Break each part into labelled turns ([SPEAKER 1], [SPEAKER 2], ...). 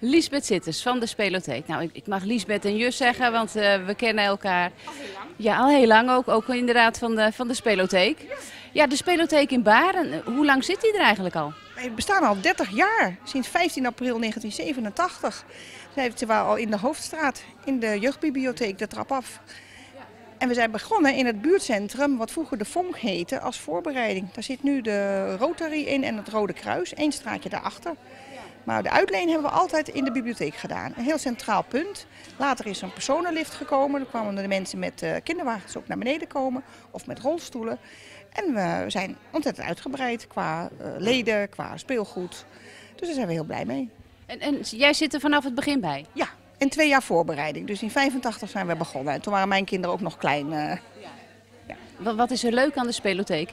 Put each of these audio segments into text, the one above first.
[SPEAKER 1] Lisbeth Zitters van de Spelotheek. Nou, ik, ik mag Lisbeth en Jus zeggen, want eh, we kennen elkaar. Al heel lang. Ja, al heel lang ook. Ook inderdaad van de, van de Spelotheek. Ja, de Spelotheek in Baren. Hoe lang zit die er eigenlijk al?
[SPEAKER 2] Wij bestaan al 30 jaar, sinds 15 april 1987. Zijn we al in de Hoofdstraat, in de jeugdbibliotheek, de trap af. En we zijn begonnen in het buurtcentrum, wat vroeger de Vonk heette, als voorbereiding. Daar zit nu de Rotary in en het Rode Kruis, één straatje daarachter. Maar de uitleen hebben we altijd in de bibliotheek gedaan. Een heel centraal punt. Later is er een personenlift gekomen. Dan kwamen de mensen met eh, kinderwagens ook naar beneden komen. Of met rolstoelen. En we zijn ontzettend uitgebreid qua eh, leden, qua speelgoed. Dus daar zijn we heel blij mee.
[SPEAKER 1] En, en jij zit er vanaf het begin bij?
[SPEAKER 2] Ja, en twee jaar voorbereiding. Dus in 85 zijn we begonnen. En toen waren mijn kinderen ook nog klein. eh.
[SPEAKER 1] Wat, wat is er leuk aan de Spelotheek?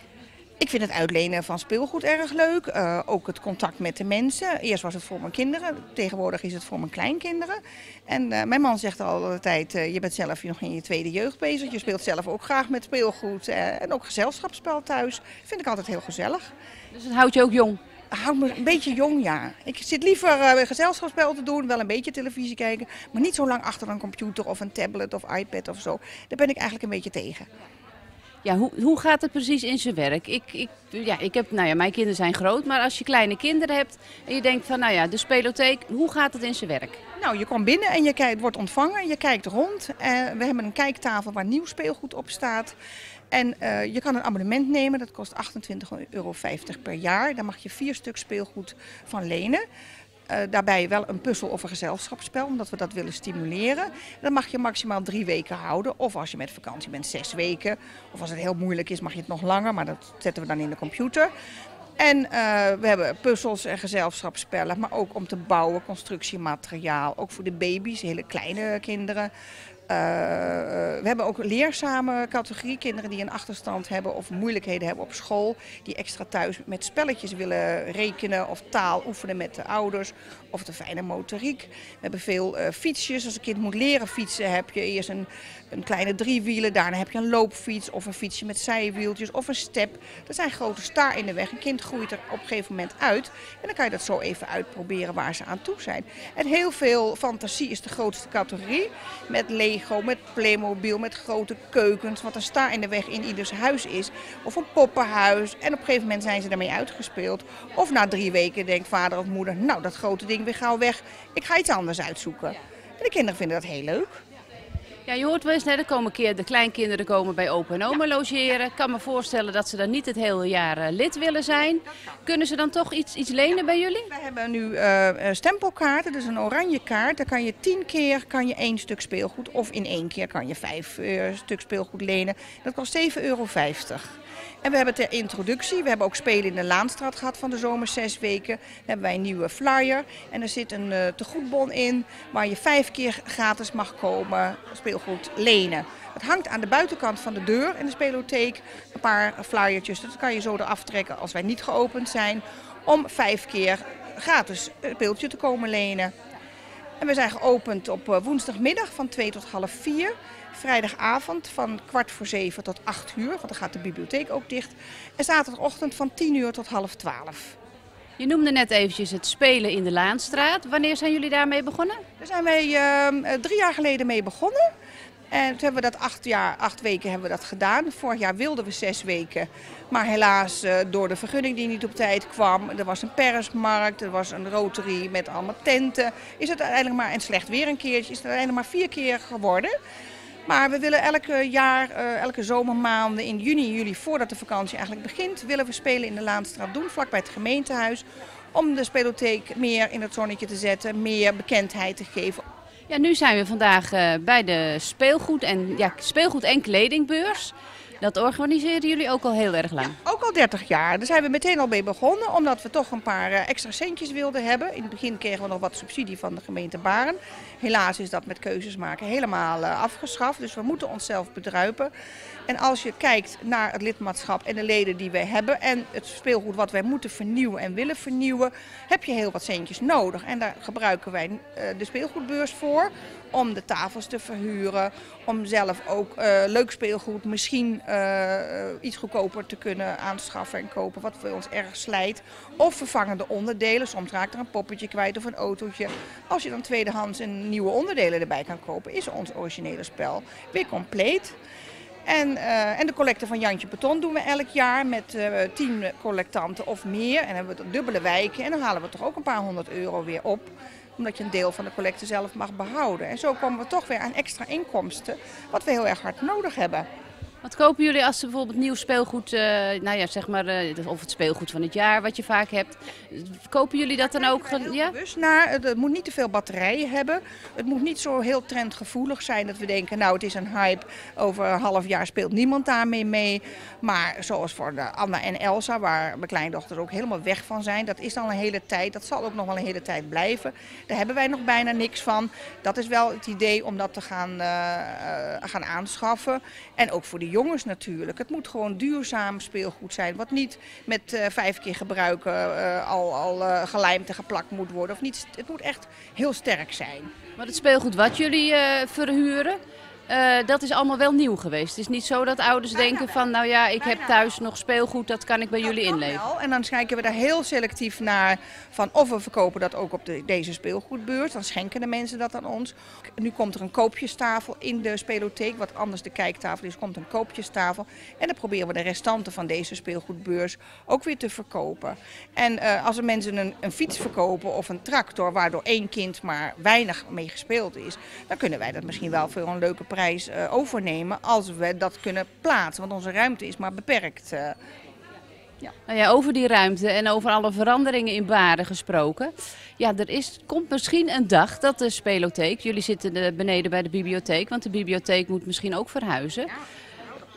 [SPEAKER 2] Ik vind het uitlenen van speelgoed erg leuk. Eh, ook het contact met de mensen. Eerst was het voor mijn kinderen, tegenwoordig is het voor mijn kleinkinderen. En eh, mijn man zegt al de tijd, eh, je bent zelf nog in je tweede jeugd bezig. Je speelt zelf ook graag met speelgoed. en ook gezelschapsspel thuis. Vind ik altijd heel gezellig.
[SPEAKER 1] Dus het houdt je ook jong.
[SPEAKER 2] Houd me een beetje jong, ja. Ik zit liever gezelschapsspel te doen, wel een beetje televisie kijken. Maar niet zo lang achter een computer of een tablet of iPad of zo. Daar ben ik eigenlijk een beetje tegen.
[SPEAKER 1] Ja, hoe, hoe gaat het precies in zijn werk? Ik, ik, ja, ik heb, nou ja, mijn kinderen zijn groot, maar als je kleine kinderen hebt en je denkt van, nou ja, de spelotheek, hoe gaat het in zijn werk?
[SPEAKER 2] Nou, je komt binnen en je kijkt, wordt ontvangen, je kijkt rond. Eh, we hebben een kijktafel waar nieuw speelgoed op staat. En eh, je kan een abonnement nemen, dat kost 28,50 euro per jaar. Daar mag je vier stuk speelgoed van lenen. Eh, daarbij wel een puzzel of een gezelschapsspel, omdat we dat willen stimuleren. Dat mag je maximaal drie weken houden. Of als je met vakantie bent, zes weken. Of als het heel moeilijk is, mag je het nog langer, maar dat zetten we dan in de computer. En eh, we hebben puzzels en gezelschapsspellen, maar ook om te bouwen, constructiemateriaal. Ook voor de baby's, hele kleine kinderen. Eh, we hebben ook leerzame categorie kinderen die een achterstand hebben of moeilijkheden hebben op school. Die extra thuis met spelletjes willen rekenen of taal oefenen met de ouders of de fijne motoriek. We hebben veel eh, fietsjes. Als een kind moet leren fietsen heb je eerst een, een kleine driewielen. Daarna heb je een loopfiets of een fietsje met zijwieltjes of een step. Dat zijn grote staar in de weg. Een kind groeit er op een gegeven moment uit. En dan kan je dat zo even uitproberen waar ze aan toe zijn. En heel veel fantasie is de grootste categorie. Met Lego, met Playmobil, met grote keukens. Wat een staar in de weg in ieders huis is. Of een poppenhuis. En op een gegeven moment zijn ze daarmee uitgespeeld. Of na drie weken denkt vader of moeder, nou dat grote ding weer gauw weg. Ik ga iets anders uitzoeken. En de kinderen vinden dat heel leuk.
[SPEAKER 1] Ja, je hoort wel eens, net, er keer de kleinkinderen komen bij opa en oma logeren. Ik kan me voorstellen dat ze dan niet het hele jaar eh, lid willen zijn. Kunnen ze dan toch iets, iets lenen bij jullie?
[SPEAKER 2] We hebben nu eh, eh, stempelkaarten, dus een oranje kaart. Daar kan je tien keer kan je één stuk speelgoed of in één keer kan je vijf eh, stuk speelgoed lenen. Dat kost 7,50 euro. En we hebben ter introductie, we hebben ook spelen in de Laanstraat gehad van de zomer zes weken. Hebben wij een nieuwe flyer en er zit een eh tegoedbon in waar je vijf keer gratis mag komen speelgoed lenen. Het hangt aan de buitenkant van de deur in de spelotheek. Een paar flyertjes, dat kan je zo eraf trekken als wij niet geopend zijn. Om vijf keer gratis een speeltje te komen lenen. En we zijn geopend op eh, woensdagmiddag van 2 tot half 4. Vrijdagavond van kwart voor 7 tot 8 uur, want dan gaat de bibliotheek ook dicht. En zaterdagochtend van 10 uur tot half 12.
[SPEAKER 1] Je noemde net eventjes het spelen in de Laanstraat. Wanneer zijn jullie daarmee begonnen?
[SPEAKER 2] Daar zijn wij ehm, eh, drie jaar geleden mee begonnen. En toen hebben we dat acht, jaar, acht weken hebben we dat gedaan. Vorig jaar wilden we zes weken. Maar helaas eh, door de vergunning die niet op tijd kwam. Er was een persmarkt, er was een rotary met allemaal tenten. Is het uiteindelijk maar, en slecht weer een keertje, is het uiteindelijk maar vier keer geworden. Maar we willen elke jaar, eh, elke zomermaanden in juni juli, voordat de vakantie eigenlijk begint, willen we spelen in de Laanstraat doen, vlakbij het gemeentehuis. Om de spelotheek meer in het zonnetje te zetten, meer bekendheid te geven.
[SPEAKER 1] Ja, nu zijn we vandaag eh, bij de speelgoed en, ja, speelgoed en kledingbeurs. Dat organiseren jullie ook al heel erg lang.
[SPEAKER 2] Ook al 30 jaar. Daar zijn we meteen al mee begonnen, omdat we toch een paar eh, extra centjes wilden hebben. In het begin kregen we nog wat subsidie van de gemeente Baren. Helaas is dat met keuzes maken helemaal eh, afgeschaft, dus we moeten onszelf bedruipen. En als je kijkt naar het lidmaatschap en de leden die wij hebben en het speelgoed wat wij moeten vernieuwen en willen vernieuwen, heb je heel wat centjes nodig. En daar gebruiken wij eh, de speelgoedbeurs voor om de tafels te verhuren, om zelf ook leuk speelgoed misschien iets goedkoper te kunnen aanschaffen en kopen wat voor ons erg slijt. Of vervangende onderdelen. Soms raakt er een poppetje kwijt of een autootje. Als je dan tweedehands een nieuwe onderdelen erbij kan kopen, is ons originele spel weer compleet. En, uh, en de collecte van Jantje Beton doen we elk jaar met uh, tien collectanten of meer. En dan hebben we dubbele wijken en dan halen we toch ook een paar honderd euro weer op omdat je een deel van de collecte zelf mag behouden. En zo komen we toch weer aan extra inkomsten, wat we heel erg hard nodig hebben.
[SPEAKER 1] Wat kopen jullie als ze bijvoorbeeld nieuw speelgoed, uh, nou ja, zeg maar, uh, of het speelgoed van het jaar wat je vaak hebt. Kopen jullie dat dan ook?
[SPEAKER 2] Ja? Naar, het moet niet te veel batterijen hebben. Het moet niet zo heel trendgevoelig zijn dat we denken, nou het is een hype, over een half jaar speelt niemand daarmee mee. Maar zoals voor de Anna en Elsa, waar mijn kleindochter ook helemaal weg van zijn, dat is al een hele tijd, dat zal ook nog wel een hele tijd blijven. Daar hebben wij nog bijna niks van. Dat is wel het idee om dat te gaan, uh, gaan aanschaffen. En ook voor de jongens natuurlijk. Het moet gewoon duurzaam speelgoed zijn. Wat niet met uh, vijf keer gebruiken uh, al, al uh, gelijmd en geplakt moet worden. Of niet, het moet echt heel sterk zijn.
[SPEAKER 1] Maar het speelgoed wat jullie verhuren, uh, dat is allemaal wel nieuw geweest. Het is niet zo dat ouders denken van, nou ja, ik heb thuis nog speelgoed, dat kan ik bij jullie inleveren.
[SPEAKER 2] En dan kijken we daar heel selectief naar van of we verkopen dat ook op de, deze speelgoedbeurs. Dan schenken de mensen dat aan ons. Nu komt er een koopjestafel in de spelotheek, wat anders de kijktafel is, komt een koopjestafel. En dan proberen we de restanten van deze speelgoedbeurs ook weer te verkopen. En uh, als er mensen een, een fiets verkopen of een tractor, waardoor één kind maar weinig mee gespeeld is, dan kunnen wij dat misschien wel voor een leuke prijs prijs uh, overnemen als we dat kunnen plaatsen. Want onze ruimte is maar beperkt.
[SPEAKER 1] Ja. Nou ja, over die ruimte en over alle veranderingen in Baren gesproken. Ja, er is, komt misschien een dag dat de spelotheek, jullie zitten beneden bij de bibliotheek, want de bibliotheek moet misschien ook verhuizen. Ja.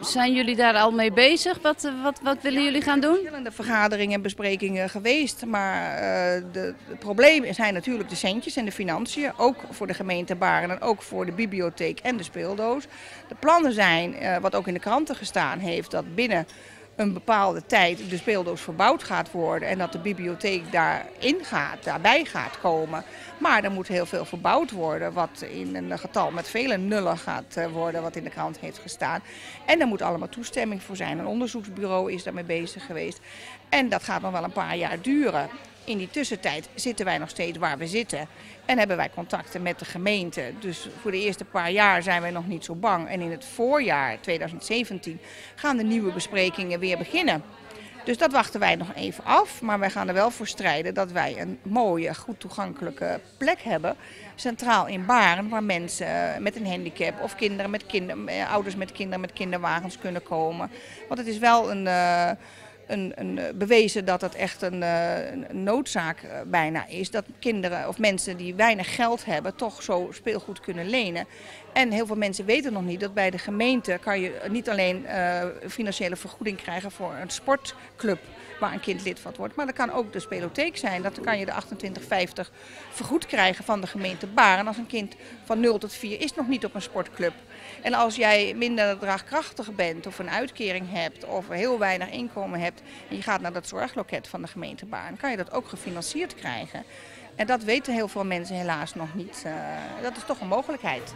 [SPEAKER 1] Zijn jullie daar al mee bezig? Wat, wat, wat willen jullie gaan doen? Er zijn
[SPEAKER 2] verschillende vergaderingen en besprekingen geweest. Maar uh, de, het probleem zijn natuurlijk de centjes en de financiën. Ook voor de gemeente Baren en ook voor de bibliotheek en de speeldoos. De plannen zijn, uh, wat ook in de kranten gestaan heeft, dat binnen een bepaalde tijd de speeldoos verbouwd gaat worden en dat de bibliotheek daarin gaat, daarbij gaat komen. Maar er moet heel veel verbouwd worden, wat in een getal met vele nullen gaat eh, worden, wat in de krant heeft gestaan. En daar moet allemaal toestemming voor zijn. Een onderzoeksbureau is daarmee bezig geweest. En dat gaat nog wel een paar jaar duren. In die tussentijd zitten wij nog steeds waar we zitten en hebben wij contacten met de gemeente. Dus voor de eerste paar jaar zijn wij nog niet zo bang. En in het voorjaar 2017 gaan de nieuwe besprekingen weer beginnen. Dus dat wachten wij nog even af. Maar wij gaan er wel voor strijden dat wij een mooie, goed toegankelijke plek hebben. Centraal in Baren, waar mensen met een handicap of kinderen met kinder, eh, ouders met kinderen met kinderwagens kunnen komen. Want het is wel een. Uh, een, een, eh, bewezen dat het echt een, eh, noodzaak eh, bijna is. Dat kinderen of mensen die weinig geld hebben toch zo speelgoed kunnen lenen. En heel veel mensen weten nog niet dat bij de gemeente kan je niet alleen financiële vergoeding krijgen voor een sportclub waar een kind lid van wordt. Maar dat kan ook de spelotheek zijn. Dat kan je de 28,50 vergoed krijgen van de gemeente Baren. Als een kind van 0 tot 4 is nog niet op een sportclub. En als jij minder draagkrachtig bent of een uitkering hebt of heel weinig inkomen hebt en je gaat naar dat zorgloket van de gemeente Baren, kan je dat ook gefinancierd krijgen. En dat weten heel veel mensen helaas nog niet. Uh, dat is toch een mogelijkheid.